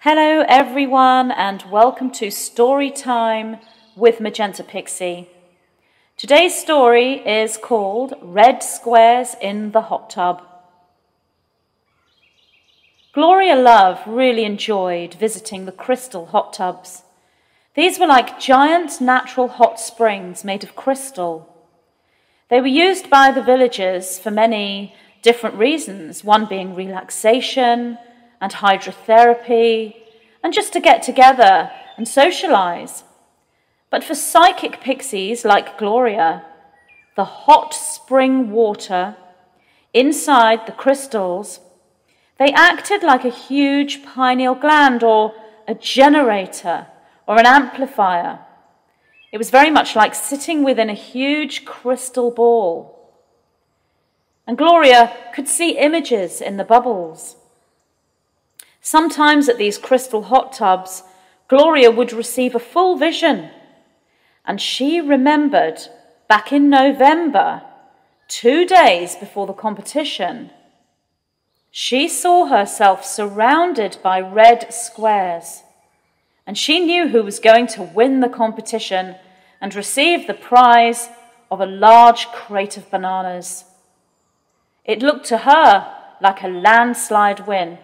Hello, everyone, and welcome to Story Time with Magenta Pixie. Today's story is called Red Squares in the Hot Tub. Gloria Love really enjoyed visiting the crystal hot tubs. These were like giant natural hot springs made of crystal. They were used by the villagers for many different reasons, one being relaxation and hydrotherapy, and just to get together and socialize. But for psychic pixies like Gloria, the hot spring water inside the crystals, they acted like a huge pineal gland or a generator or an amplifier. It was very much like sitting within a huge crystal ball. And Gloria could see images in the bubbles. Sometimes at these crystal hot tubs, Gloria would receive a full vision. And she remembered back in November, two days before the competition, she saw herself surrounded by red squares. And she knew who was going to win the competition and receive the prize of a large crate of bananas. It looked to her like a landslide win.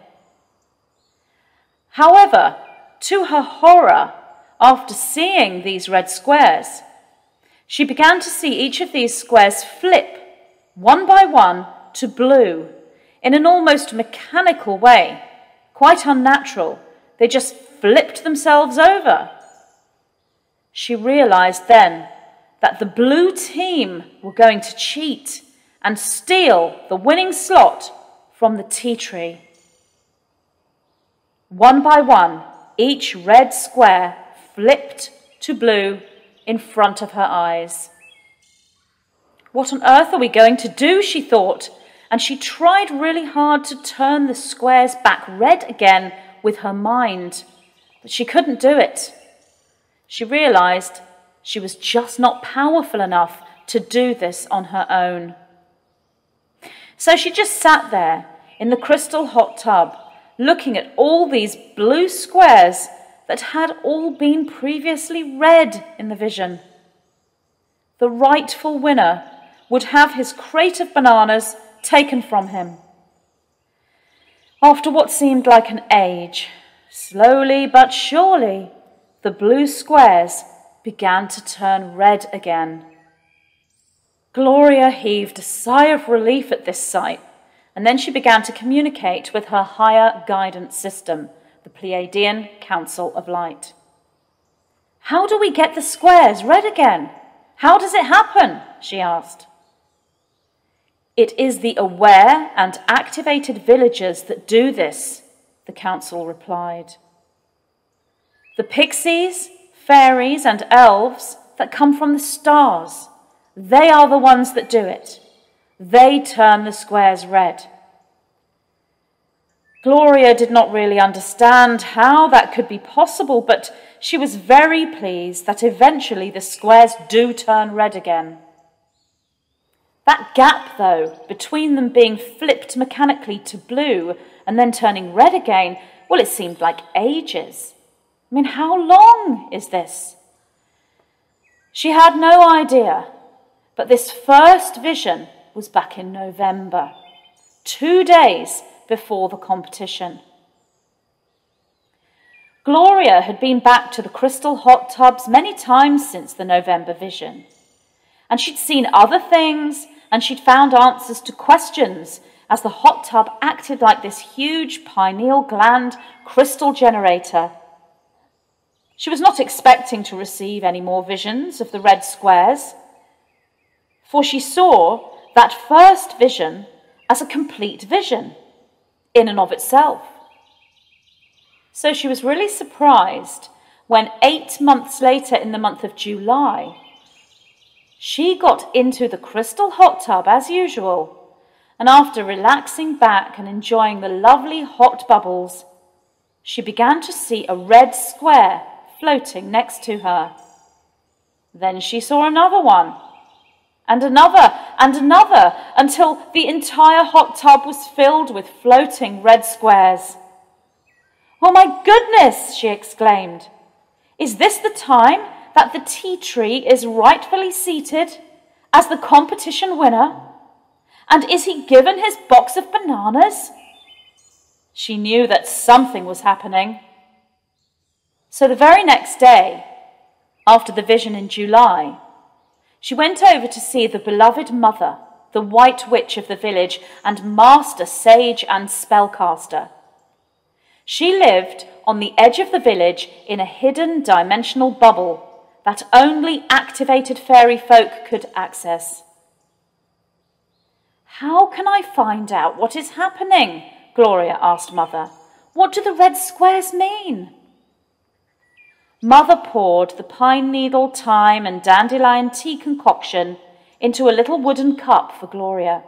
However, to her horror, after seeing these red squares, she began to see each of these squares flip one by one to blue in an almost mechanical way, quite unnatural. They just flipped themselves over. She realized then that the blue team were going to cheat and steal the winning slot from the tea tree. One by one, each red square flipped to blue in front of her eyes. What on earth are we going to do? she thought, and she tried really hard to turn the squares back red again with her mind, but she couldn't do it. She realized she was just not powerful enough to do this on her own. So she just sat there in the crystal hot tub looking at all these blue squares that had all been previously red in the vision. The rightful winner would have his crate of bananas taken from him. After what seemed like an age, slowly but surely, the blue squares began to turn red again. Gloria heaved a sigh of relief at this sight and then she began to communicate with her higher guidance system, the Pleiadian Council of Light. How do we get the squares red again? How does it happen? she asked. It is the aware and activated villagers that do this, the council replied. The pixies, fairies, and elves that come from the stars, they are the ones that do it. They turn the squares red. Gloria did not really understand how that could be possible, but she was very pleased that eventually the squares do turn red again. That gap, though, between them being flipped mechanically to blue and then turning red again, well, it seemed like ages. I mean, how long is this? She had no idea, but this first vision was back in November, two days before the competition. Gloria had been back to the crystal hot tubs many times since the November vision. And she'd seen other things and she'd found answers to questions as the hot tub acted like this huge pineal gland crystal generator. She was not expecting to receive any more visions of the red squares, for she saw that first vision as a complete vision in and of itself. So she was really surprised when eight months later, in the month of July, she got into the crystal hot tub as usual. And after relaxing back and enjoying the lovely hot bubbles, she began to see a red square floating next to her. Then she saw another one and another and another until the entire hot tub was filled with floating red squares. Oh my goodness, she exclaimed. Is this the time that the tea tree is rightfully seated as the competition winner? And is he given his box of bananas? She knew that something was happening. So the very next day, after the vision in July, she went over to see the beloved mother, the white witch of the village, and master sage and spellcaster. She lived on the edge of the village in a hidden dimensional bubble that only activated fairy folk could access. How can I find out what is happening? Gloria asked Mother. What do the red squares mean? Mother poured the pine needle, thyme, and dandelion tea concoction into a little wooden cup for Gloria.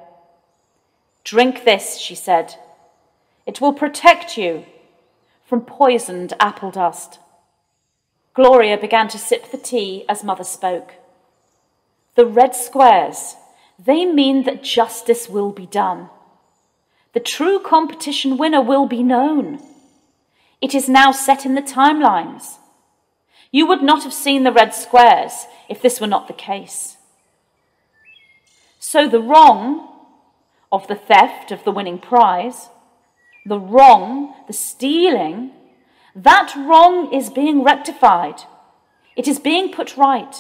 Drink this, she said. It will protect you from poisoned apple dust. Gloria began to sip the tea as Mother spoke. The red squares, they mean that justice will be done. The true competition winner will be known. It is now set in the timelines. You would not have seen the red squares if this were not the case. So the wrong of the theft of the winning prize the wrong, the stealing, that wrong is being rectified. It is being put right.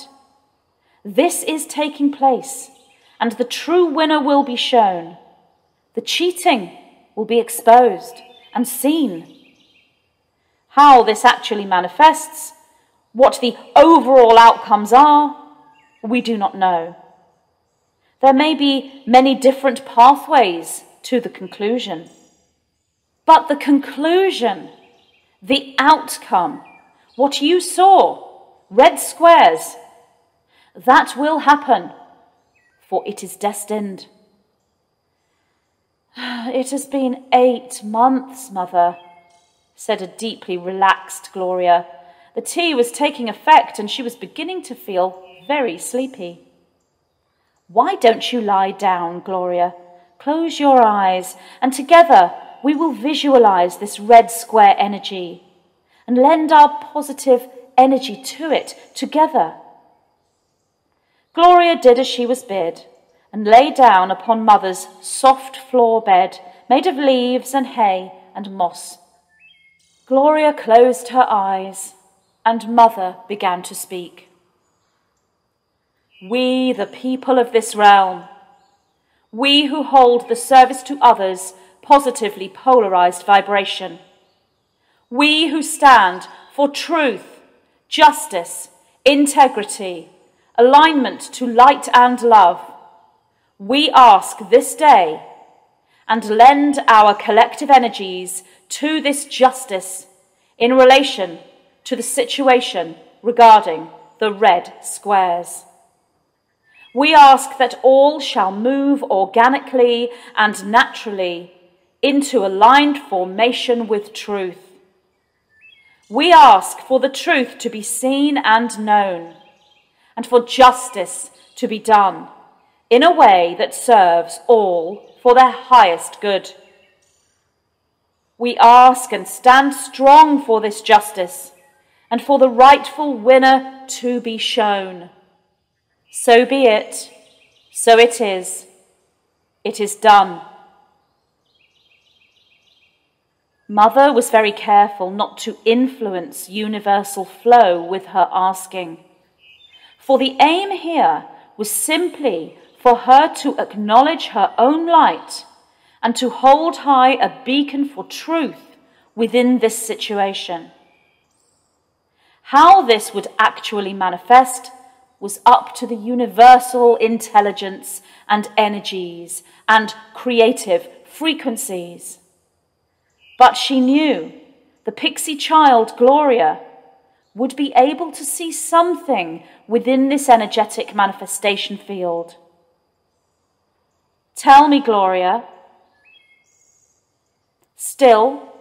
This is taking place, and the true winner will be shown. The cheating will be exposed and seen. How this actually manifests, what the overall outcomes are, we do not know. There may be many different pathways to the conclusion. But the conclusion, the outcome, what you saw, red squares, that will happen, for it is destined. It has been eight months, Mother, said a deeply relaxed Gloria. The tea was taking effect and she was beginning to feel very sleepy. Why don't you lie down, Gloria? Close your eyes, and together we will visualize this red square energy and lend our positive energy to it together. Gloria did as she was bid and lay down upon Mother's soft floor bed made of leaves and hay and moss. Gloria closed her eyes and Mother began to speak. We, the people of this realm, we who hold the service to others positively polarized vibration. We who stand for truth, justice, integrity, alignment to light and love, we ask this day and lend our collective energies to this justice in relation to the situation regarding the red squares. We ask that all shall move organically and naturally into aligned formation with truth. We ask for the truth to be seen and known, and for justice to be done in a way that serves all for their highest good. We ask and stand strong for this justice and for the rightful winner to be shown. So be it, so it is, it is done. Mother was very careful not to influence universal flow with her asking. For the aim here was simply for her to acknowledge her own light and to hold high a beacon for truth within this situation. How this would actually manifest was up to the universal intelligence and energies and creative frequencies. But she knew the pixie child, Gloria, would be able to see something within this energetic manifestation field. Tell me, Gloria, still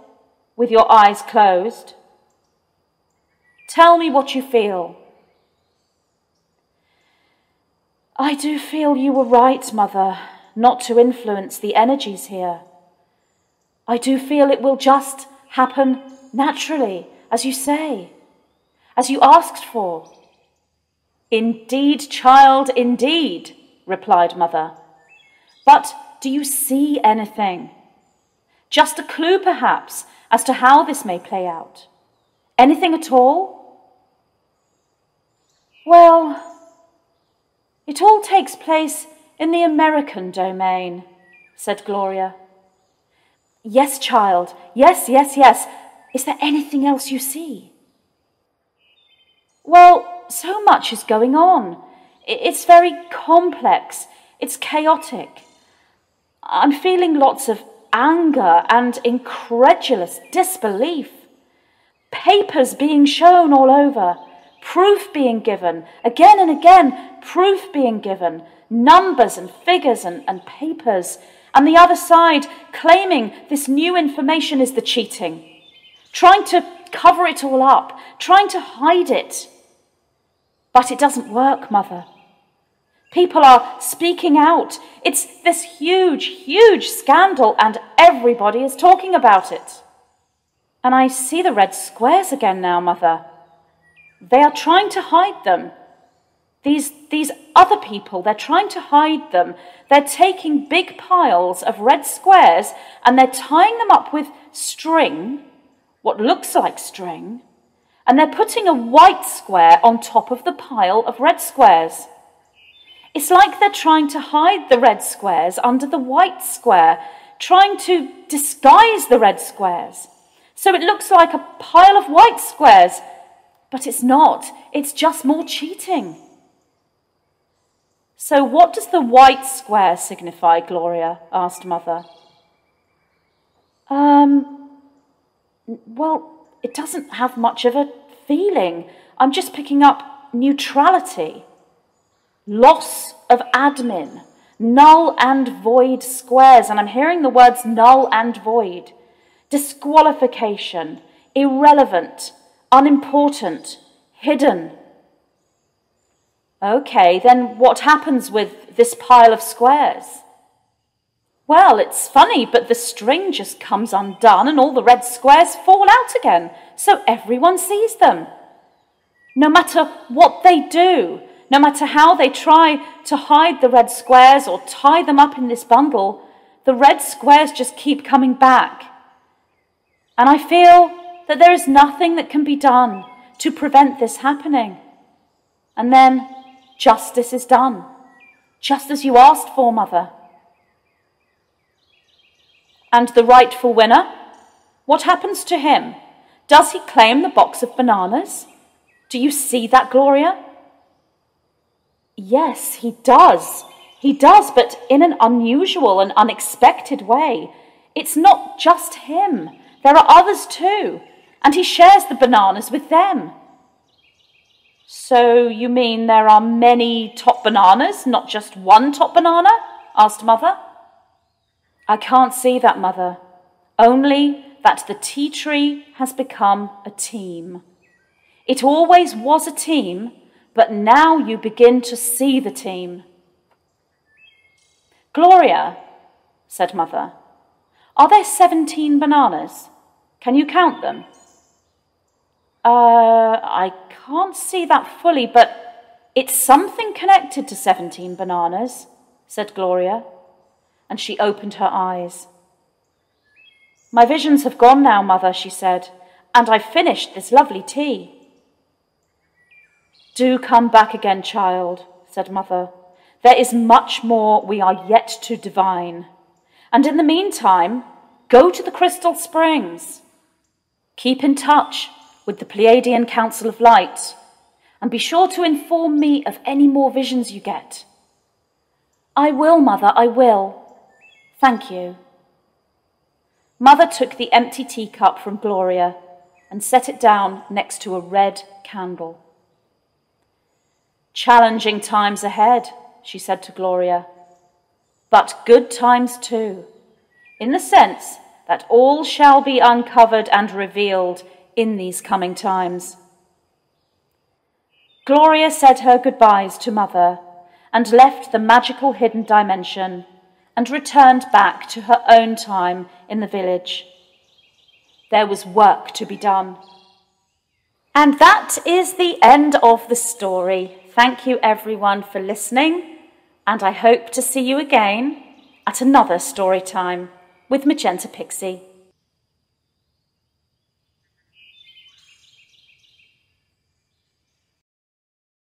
with your eyes closed, tell me what you feel. I do feel you were right, Mother, not to influence the energies here. I do feel it will just happen naturally, as you say, as you asked for. Indeed, child, indeed, replied Mother. But do you see anything? Just a clue, perhaps, as to how this may play out. Anything at all? Well, it all takes place in the American domain, said Gloria. Yes, child. Yes, yes, yes. Is there anything else you see? Well, so much is going on. It's very complex. It's chaotic. I'm feeling lots of anger and incredulous disbelief. Papers being shown all over, proof being given, again and again, proof being given, numbers and figures and, and papers and the other side claiming this new information is the cheating, trying to cover it all up, trying to hide it. But it doesn't work, Mother. People are speaking out. It's this huge, huge scandal, and everybody is talking about it. And I see the red squares again now, Mother. They are trying to hide them. These, these other people, they're trying to hide them. They're taking big piles of red squares and they're tying them up with string, what looks like string, and they're putting a white square on top of the pile of red squares. It's like they're trying to hide the red squares under the white square, trying to disguise the red squares. So it looks like a pile of white squares, but it's not. It's just more cheating. So, what does the white square signify, Gloria? asked Mother. Um, well, it doesn't have much of a feeling. I'm just picking up neutrality, loss of admin, null and void squares, and I'm hearing the words null and void, disqualification, irrelevant, unimportant, hidden, Okay, then what happens with this pile of squares? Well, it's funny, but the string just comes undone and all the red squares fall out again, so everyone sees them. No matter what they do, no matter how they try to hide the red squares or tie them up in this bundle, the red squares just keep coming back. And I feel that there is nothing that can be done to prevent this happening. And then Justice is done, just as you asked for, Mother. And the rightful winner? What happens to him? Does he claim the box of bananas? Do you see that, Gloria? Yes, he does. He does, but in an unusual and unexpected way. It's not just him. There are others too, and he shares the bananas with them. So you mean there are many top bananas, not just one top banana? asked Mother. I can't see that, Mother. Only that the tea tree has become a team. It always was a team, but now you begin to see the team. Gloria, said Mother, are there 17 bananas? Can you count them? Uh, I can't see that fully, but it's something connected to 17 bananas, said Gloria, and she opened her eyes. My visions have gone now, Mother, she said, and I've finished this lovely tea. Do come back again, child, said Mother. There is much more we are yet to divine. And in the meantime, go to the crystal springs. Keep in touch with the Pleiadian Council of Light, and be sure to inform me of any more visions you get. I will, Mother, I will. Thank you. Mother took the empty teacup from Gloria and set it down next to a red candle. Challenging times ahead, she said to Gloria, but good times too, in the sense that all shall be uncovered and revealed in these coming times. Gloria said her goodbyes to Mother and left the magical hidden dimension and returned back to her own time in the village. there was work to be done. And that is the end of the story. Thank you, everyone, for listening, and I hope to see you again at another story time with Magenta Pixie.